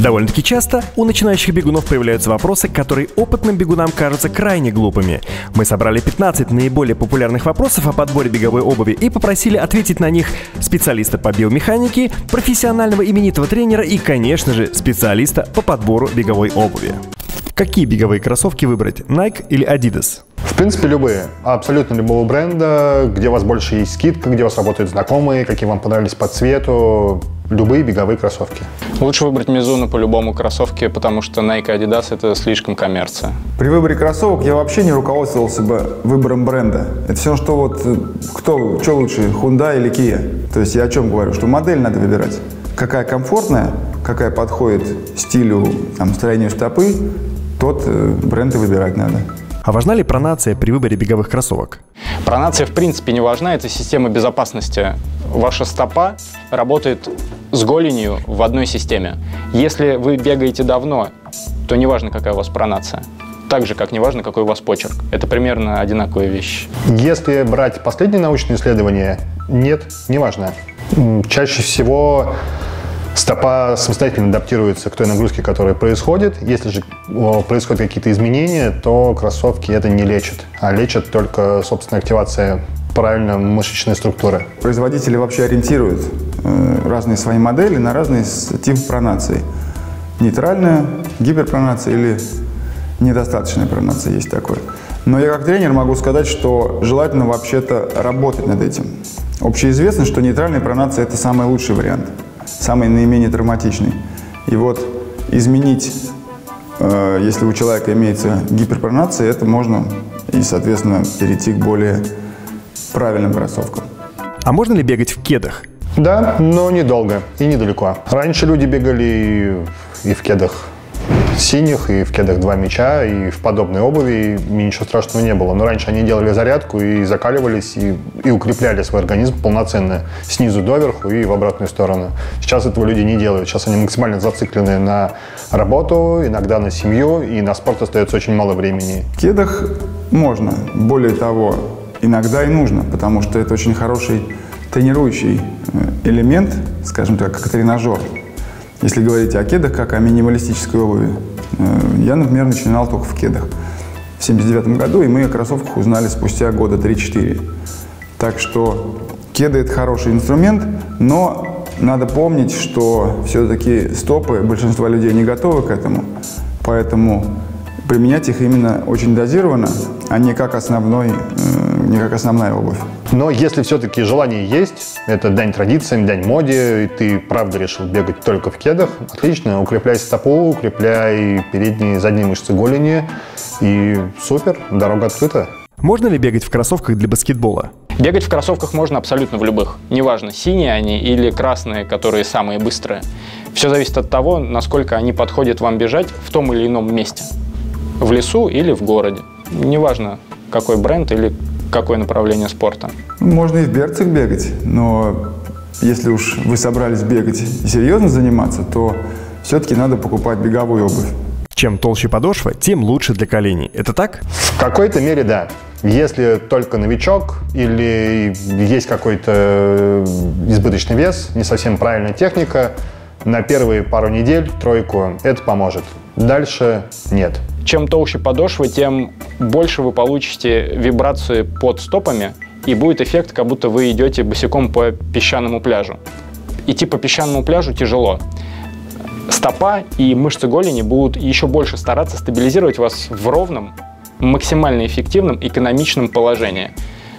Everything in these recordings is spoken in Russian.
Довольно-таки часто у начинающих бегунов появляются вопросы, которые опытным бегунам кажутся крайне глупыми. Мы собрали 15 наиболее популярных вопросов о подборе беговой обуви и попросили ответить на них специалиста по биомеханике, профессионального именитого тренера и, конечно же, специалиста по подбору беговой обуви. Какие беговые кроссовки выбрать, Nike или Adidas? В принципе, любые. Абсолютно любого бренда, где у вас больше есть скидка, где у вас работают знакомые, какие вам понравились по цвету. Любые беговые кроссовки. Лучше выбрать Мизуну по-любому кроссовке, потому что Nike и Adidas это слишком коммерция. При выборе кроссовок я вообще не руководствовался бы выбором бренда. Это все, что вот э, кто, что лучше, Hyundai или Kia. То есть я о чем говорю, что модель надо выбирать. Какая комфортная, какая подходит стилю, там, строению стопы, тот э, бренд и выбирать надо. А важна ли пронация при выборе беговых кроссовок? Пронация в принципе не важна, это система безопасности. Ваша стопа работает с голенью в одной системе. Если вы бегаете давно, то неважно, какая у вас пронация. Так же, как неважно, какой у вас почерк. Это примерно одинаковые вещи. Если брать последние научные исследования, нет, неважно. Чаще всего Стопа самостоятельно адаптируется к той нагрузке, которая происходит. Если же происходят какие-то изменения, то кроссовки это не лечат, а лечат только собственная активация правильно мышечной структуры. Производители вообще ориентируют э, разные свои модели на разные типы пронации. Нейтральная, гиперпронация или недостаточная пронация есть такое. Но я как тренер могу сказать, что желательно вообще-то работать над этим. Общеизвестно, что нейтральная пронация – это самый лучший вариант – самый наименее травматичный. И вот изменить, э, если у человека имеется гиперпронация, это можно и, соответственно, перейти к более правильным кроссовкам. А можно ли бегать в кедах? Да, но недолго и недалеко. Раньше люди бегали и в кедах синих, и в кедах два мяча, и в подобной обуви, и ничего страшного не было. Но раньше они делали зарядку и закаливались, и, и укрепляли свой организм полноценно, снизу доверху и в обратную сторону. Сейчас этого люди не делают. Сейчас они максимально зациклены на работу, иногда на семью, и на спорт остается очень мало времени. В кедах можно. Более того, иногда и нужно, потому что это очень хороший тренирующий э, элемент, скажем так, как тренажер. Если говорить о кедах, как о минималистической обуви, э, я, например, начинал только в кедах в 79 году, и мы о кроссовках узнали спустя года 3-4. Так что кеды – это хороший инструмент, но надо помнить, что все-таки стопы большинства людей не готовы к этому, поэтому применять их именно очень дозированно, а не как, основной, э, не как основная обувь. Но если все-таки желание есть, это дань традициям, дань моде, и ты правда решил бегать только в кедах, отлично, укрепляй стопу, укрепляй передние и задние мышцы голени, и супер, дорога открыта. Можно ли бегать в кроссовках для баскетбола? Бегать в кроссовках можно абсолютно в любых. Неважно, синие они или красные, которые самые быстрые. Все зависит от того, насколько они подходят вам бежать в том или ином месте в лесу или в городе. Неважно, какой бренд или какое направление спорта. Можно и в берцах бегать, но если уж вы собрались бегать и серьезно заниматься, то все-таки надо покупать беговую обувь. Чем толще подошва, тем лучше для коленей. Это так? В какой-то мере да. Если только новичок или есть какой-то избыточный вес, не совсем правильная техника, на первые пару недель, тройку, это поможет. Дальше нет. Чем толще подошва, тем больше вы получите вибрации под стопами, и будет эффект, как будто вы идете босиком по песчаному пляжу. Идти по песчаному пляжу тяжело. Стопа и мышцы голени будут еще больше стараться стабилизировать вас в ровном, максимально эффективном, экономичном положении.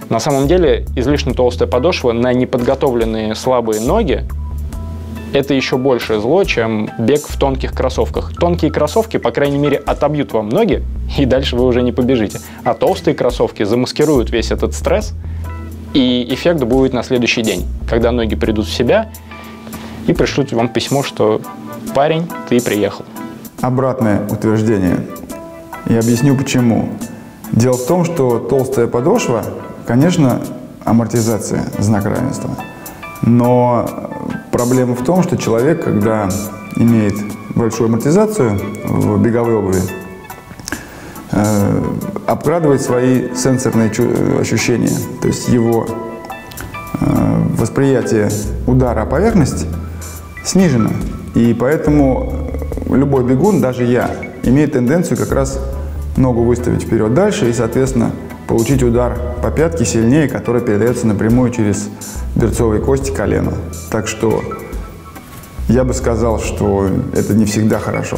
На самом деле излишне толстая подошва на неподготовленные слабые ноги это еще большее зло, чем бег в тонких кроссовках. Тонкие кроссовки, по крайней мере, отобьют вам ноги, и дальше вы уже не побежите. А толстые кроссовки замаскируют весь этот стресс, и эффект будет на следующий день, когда ноги придут в себя и пришлют вам письмо, что парень, ты приехал. Обратное утверждение. Я объясню почему. Дело в том, что толстая подошва, конечно, амортизация, знак равенства. Но Проблема в том, что человек, когда имеет большую амортизацию в беговой обуви, э, обкрадывает свои сенсорные ощущения. То есть его э, восприятие удара о поверхность снижено. И поэтому любой бегун, даже я, имеет тенденцию как раз ногу выставить вперед дальше и, соответственно, получить удар по пятке сильнее, который передается напрямую через берцовые кости колена. Так что я бы сказал, что это не всегда хорошо.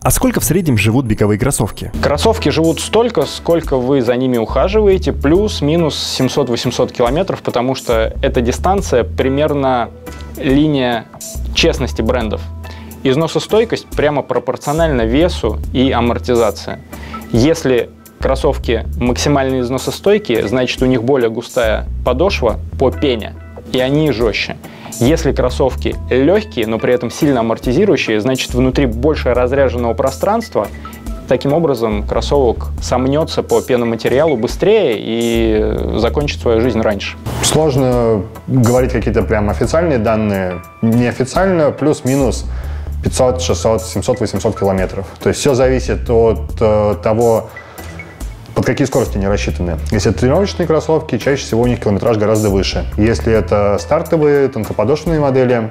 А сколько в среднем живут беговые кроссовки? Кроссовки живут столько, сколько вы за ними ухаживаете, плюс-минус 700-800 километров, потому что эта дистанция примерно линия честности брендов. Износостойкость прямо пропорциональна весу и амортизации. Если кроссовки максимально износостойкие, значит у них более густая подошва по пене, и они жестче. Если кроссовки легкие, но при этом сильно амортизирующие, значит внутри больше разряженного пространства. Таким образом, кроссовок сомнется по пеноматериалу быстрее и закончит свою жизнь раньше. Сложно говорить какие-то прям официальные данные. Неофициально плюс-минус 500, 600, 700, 800 километров. То есть все зависит от э, того, под какие скорости они рассчитаны? Если это тренировочные кроссовки, чаще всего у них километраж гораздо выше. Если это стартовые, тонкоподошвенные модели,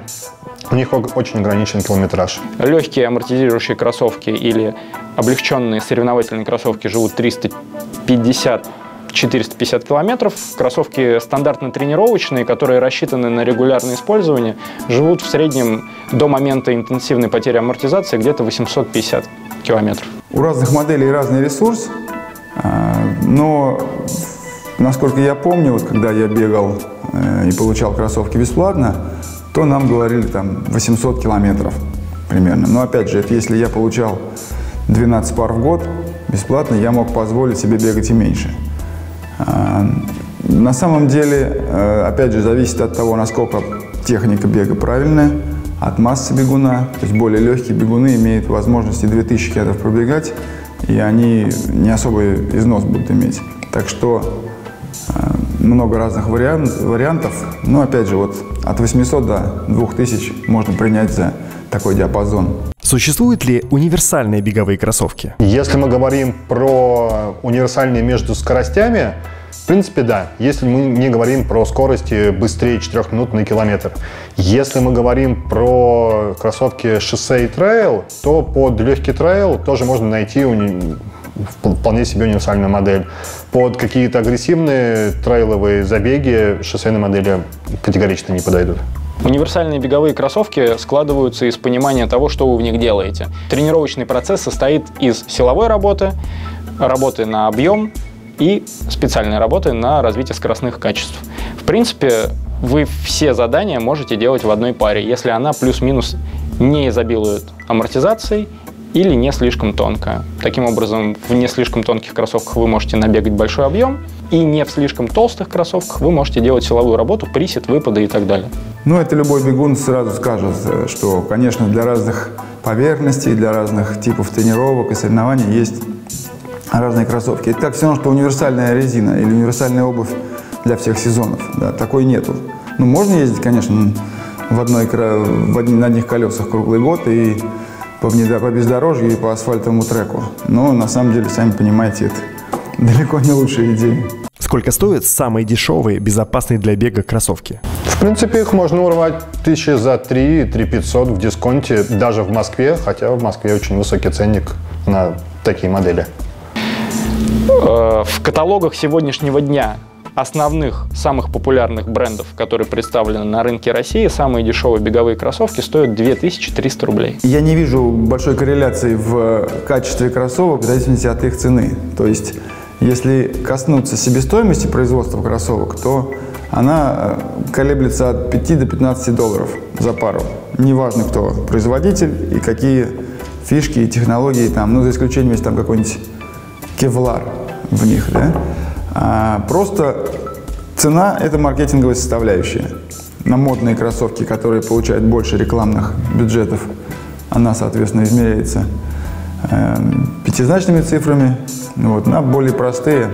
у них очень ограничен километраж. Легкие амортизирующие кроссовки или облегченные соревновательные кроссовки живут 350 450 километров. Кроссовки стандартно тренировочные, которые рассчитаны на регулярное использование, живут в среднем до момента интенсивной потери амортизации где-то 850 километров. У разных моделей разный ресурс. А, но, насколько я помню, вот когда я бегал э, и получал кроссовки бесплатно, то нам говорили там 800 километров примерно. Но опять же, это если я получал 12 пар в год бесплатно, я мог позволить себе бегать и меньше. А, на самом деле, э, опять же, зависит от того, насколько техника бега правильная, от массы бегуна. То есть более легкие бегуны имеют возможность и 2000 километров пробегать, и они не особый износ будут иметь. Так что э, много разных вариант, вариантов. Но опять же, вот от 800 до 2000 можно принять за такой диапазон. Существуют ли универсальные беговые кроссовки? Если мы говорим про универсальные между скоростями, в принципе, да, если мы не говорим про скорости быстрее 4 минут на километр. Если мы говорим про кроссовки шоссе и трейл, то под легкий трейл тоже можно найти вполне себе универсальную модель. Под какие-то агрессивные трейловые забеги шоссейные модели категорично не подойдут. Универсальные беговые кроссовки складываются из понимания того, что вы в них делаете. Тренировочный процесс состоит из силовой работы, работы на объем, и специальной работы на развитие скоростных качеств. В принципе, вы все задания можете делать в одной паре, если она плюс-минус не изобилует амортизацией или не слишком тонкая. Таким образом, в не слишком тонких кроссовках вы можете набегать большой объем, и не в слишком толстых кроссовках вы можете делать силовую работу, присед, выпады и так далее. Ну, это любой бегун сразу скажет, что, конечно, для разных поверхностей, для разных типов тренировок и соревнований есть разные кроссовки. Это как все равно, что универсальная резина или универсальная обувь для всех сезонов. Да, такой нету. Ну, можно ездить, конечно, в одной, в одни, на одних колесах круглый год и по, по бездорожью и по асфальтовому треку. Но на самом деле, сами понимаете, это далеко не лучшая идея. Сколько стоят самые дешевые, безопасные для бега кроссовки? В принципе, их можно урвать тысячи за 3, 3 500 в дисконте, даже в Москве, хотя в Москве очень высокий ценник на такие модели. Э, в каталогах сегодняшнего дня основных, самых популярных брендов, которые представлены на рынке России, самые дешевые беговые кроссовки стоят 2300 рублей. Я не вижу большой корреляции в качестве кроссовок в зависимости от их цены. То есть, если коснуться себестоимости производства кроссовок, то она э, колеблется от 5 до 15 долларов за пару. Неважно, кто производитель и какие фишки и технологии там, ну, за исключением, если там какой-нибудь кевлар в них, да? А просто цена – это маркетинговая составляющая. На модные кроссовки, которые получают больше рекламных бюджетов, она, соответственно, измеряется э, пятизначными цифрами. Вот, на более простые,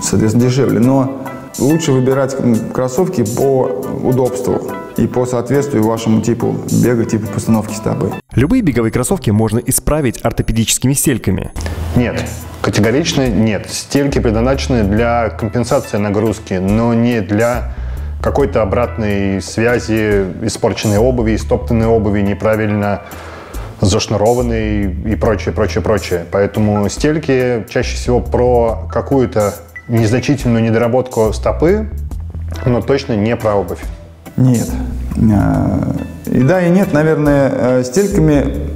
соответственно, дешевле. Но лучше выбирать кроссовки по удобству и по соответствию вашему типу бега, типу постановки стопы. Любые беговые кроссовки можно исправить ортопедическими стельками. Нет, категорично нет. Стельки предназначены для компенсации нагрузки, но не для какой-то обратной связи, испорченной обуви, истоптанной обуви, неправильно зашнурованной и прочее, прочее, прочее. Поэтому стельки чаще всего про какую-то незначительную недоработку стопы, но точно не про обувь. Нет. А, и да, и нет. Наверное, э, стельками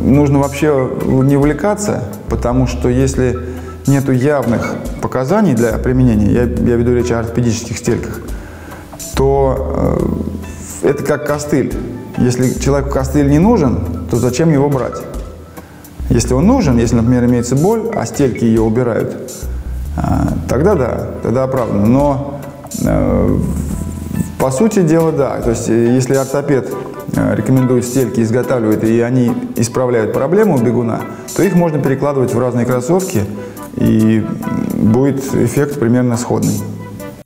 нужно вообще не увлекаться, потому что если нету явных показаний для применения, я, я веду речь о ортопедических стельках, то э, это как костыль. Если человеку костыль не нужен, то зачем его брать? Если он нужен, если, например, имеется боль, а стельки ее убирают, э, тогда да, тогда оправданно. Но э, по сути дела, да. То есть, э, если ортопед э, рекомендует стельки, изготавливает, и они исправляют проблему у бегуна, то их можно перекладывать в разные кроссовки, и будет эффект примерно сходный.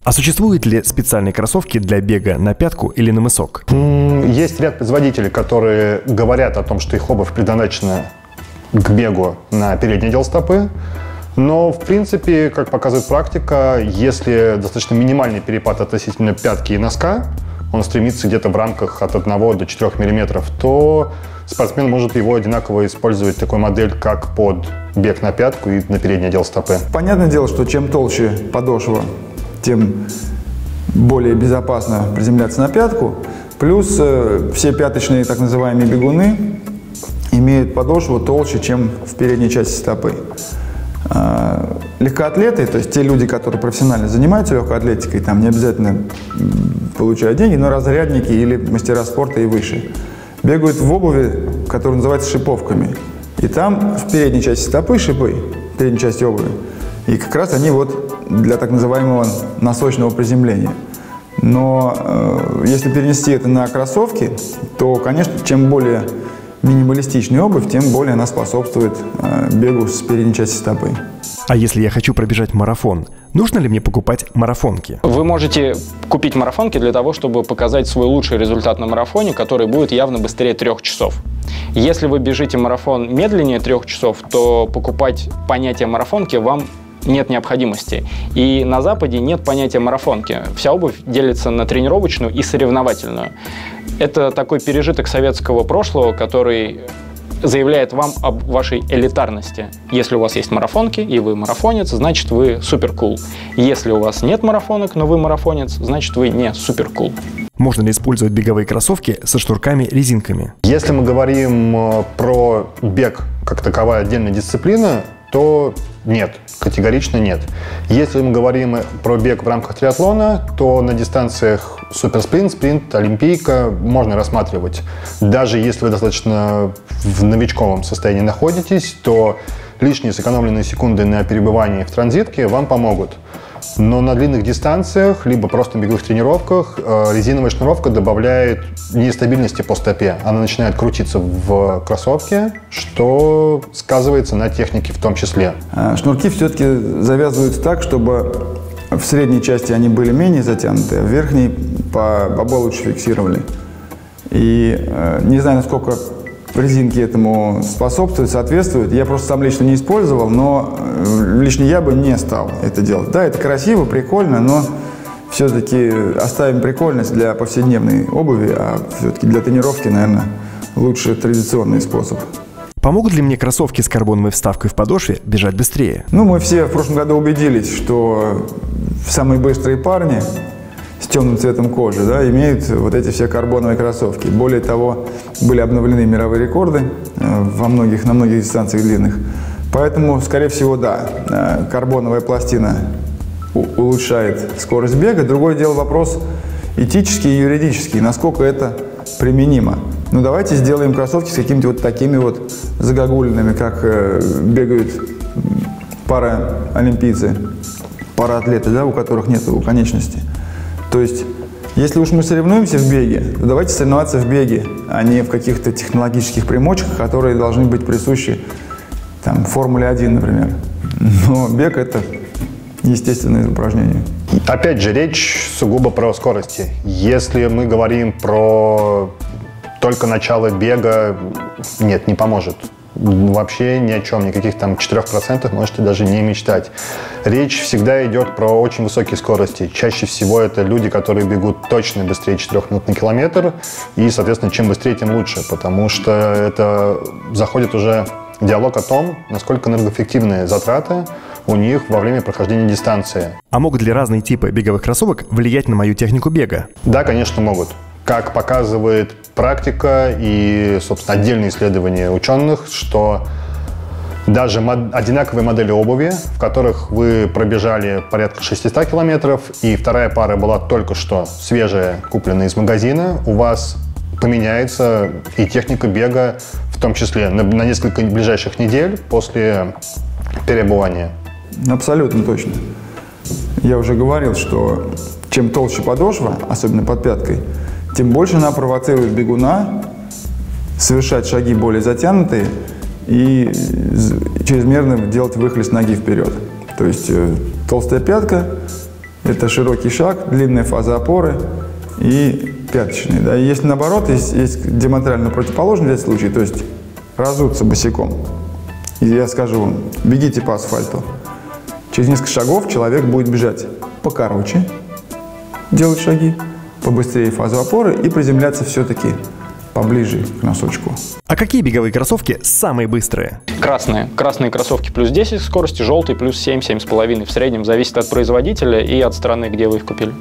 А существуют ли специальные кроссовки для бега на пятку или на мысок? Есть ряд производителей, которые говорят о том, что их обувь предназначена к бегу на передний отдел стопы. Но, в принципе, как показывает практика, если достаточно минимальный перепад относительно пятки и носка, он стремится где-то в рамках от 1 до 4 мм, то спортсмен может его одинаково использовать такой модель, как под бег на пятку и на передний отдел стопы. Понятное дело, что чем толще подошва, тем более безопасно приземляться на пятку. Плюс э, все пяточные так называемые бегуны имеют подошву толще, чем в передней части стопы. А, легкоатлеты, то есть те люди, которые профессионально занимаются легкой атлетикой, там не обязательно получают деньги, но разрядники или мастера спорта и выше, бегают в обуви, которая называется шиповками. И там в передней части стопы шипы, в передней части обуви. И как раз они вот для так называемого носочного приземления. Но э, если перенести это на кроссовки, то, конечно, чем более минималистичная обувь, тем более она способствует э, бегу с передней части стопы. А если я хочу пробежать марафон, нужно ли мне покупать марафонки? Вы можете купить марафонки для того, чтобы показать свой лучший результат на марафоне, который будет явно быстрее трех часов. Если вы бежите марафон медленнее трех часов, то покупать понятие марафонки вам нет необходимости. И на Западе нет понятия марафонки. Вся обувь делится на тренировочную и соревновательную. Это такой пережиток советского прошлого, который заявляет вам об вашей элитарности. Если у вас есть марафонки, и вы марафонец, значит вы супер кул. Если у вас нет марафонок, но вы марафонец, значит вы не супер кул. Можно ли использовать беговые кроссовки со шнурками-резинками? Если мы говорим э, про бег как таковая отдельная дисциплина, то нет, категорично нет. Если мы говорим про бег в рамках триатлона, то на дистанциях суперспринт, спринт, олимпийка можно рассматривать. Даже если вы достаточно в новичковом состоянии находитесь, то лишние сэкономленные секунды на перебывании в транзитке вам помогут. Но на длинных дистанциях, либо просто на беговых тренировках, э, резиновая шнуровка добавляет нестабильности по стопе. Она начинает крутиться в кроссовке, что сказывается на технике в том числе. А шнурки все-таки завязываются так, чтобы в средней части они были менее затянуты, а в верхней по бобо лучше фиксировали. И э, не знаю, насколько резинки этому способствуют, соответствуют. Я просто сам лично не использовал, но э, лично я бы не стал это делать. Да, это красиво, прикольно, но все-таки оставим прикольность для повседневной обуви, а все-таки для тренировки, наверное, лучше традиционный способ. Помогут ли мне кроссовки с карбоновой вставкой в подошве бежать быстрее? Ну, мы все в прошлом году убедились, что самые быстрые парни с темным цветом кожи, да, имеют вот эти все карбоновые кроссовки. Более того, были обновлены мировые рекорды э, во многих, на многих дистанциях длинных. Поэтому, скорее всего, да, э, карбоновая пластина улучшает скорость бега. Другое дело вопрос этический и юридический, насколько это применимо. Ну, давайте сделаем кроссовки с какими-то вот такими вот загогулинами, как э, бегают параолимпийцы, параатлеты, да, у которых нет конечности. То есть, если уж мы соревнуемся в беге, то давайте соревноваться в беге, а не в каких-то технологических примочках, которые должны быть присущи там, Формуле 1, например. Но бег – это естественное упражнение. Опять же, речь сугубо про скорости. Если мы говорим про только начало бега, нет, не поможет. Вообще ни о чем, никаких там 4% можете даже не мечтать. Речь всегда идет про очень высокие скорости. Чаще всего это люди, которые бегут точно быстрее 4 минут на километр, и, соответственно, чем быстрее, тем лучше, потому что это заходит уже диалог о том, насколько энергоэффективные затраты у них во время прохождения дистанции. А могут ли разные типы беговых кроссовок влиять на мою технику бега? Да, конечно, могут. Как показывает практика и, собственно, отдельные исследования ученых, что даже мод- одинаковые модели обуви, в которых вы пробежали порядка 600 километров, и вторая пара была только что свежая, купленная из магазина, у вас поменяется и техника бега, в том числе на, на несколько ближайших недель после переобувания. Абсолютно точно. Я уже говорил, что чем толще подошва, особенно под пяткой, тем больше она провоцирует бегуна совершать шаги более затянутые и чрезмерно делать выхлест ноги вперед. То есть э, толстая пятка – это широкий шаг, длинная фаза опоры и пяточный. Да? И если наоборот, есть, есть диаметрально противоположный для случай, то есть разуться босиком. И я скажу бегите по асфальту. Через несколько шагов человек будет бежать покороче, делать шаги, побыстрее фазу опоры и приземляться все-таки поближе к носочку. А какие беговые кроссовки самые быстрые? Красные. Красные кроссовки плюс 10 скорости, желтые плюс 7, 7,5 в среднем. Зависит от производителя и от страны, где вы их купили.